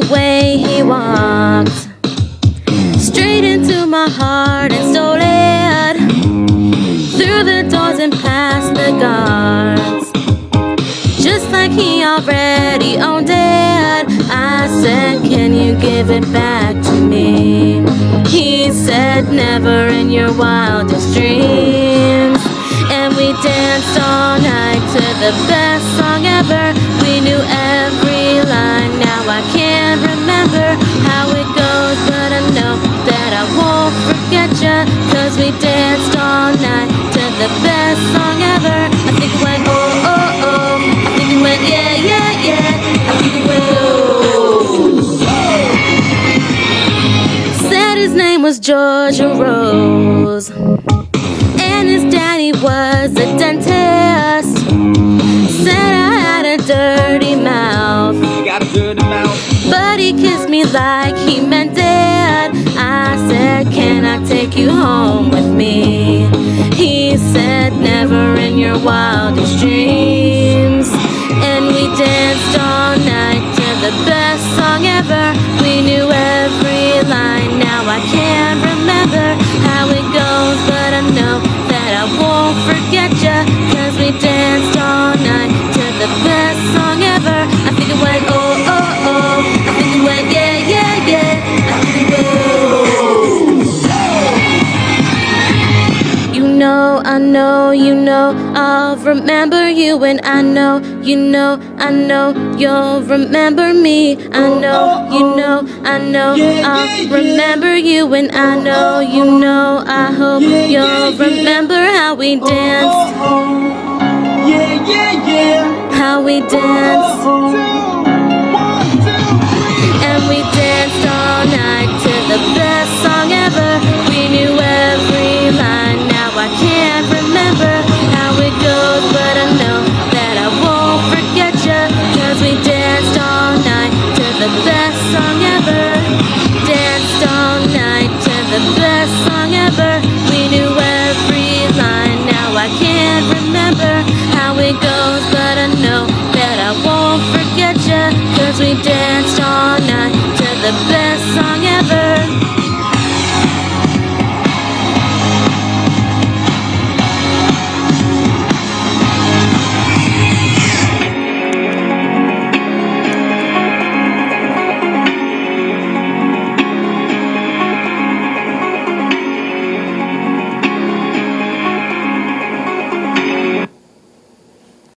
he walked straight into my heart and stole it through the doors and past the guards. Just like he already owned it, I said, Can you give it back to me? He said, Never in your wildest dreams. And we danced all night to the best song ever. Won't ya. Cause we danced all night to the best song ever. I think it went oh oh oh. I think it went yeah yeah yeah. I think it went oh. Said his name was Georgia Rose. And his daddy was a dentist. Said I had a dirty mouth. Got a good mouth. But he kissed me like he meant it. Take you home with me? He said, Never in your wildest dreams. And we danced all night to the best song ever. We knew every line. Now I can't remember how it goes, but I know that I won't forget ya. Cause we danced I know, you know, I'll remember you, and I know, you know, I know, you'll remember me. I oh, know, oh, you oh. know, I know, I'll remember you, and I know, you know, I hope you'll remember how we danced, Yeah, yeah, yeah. how we danced. It goes, but I know that I won't forget ya. Cause we danced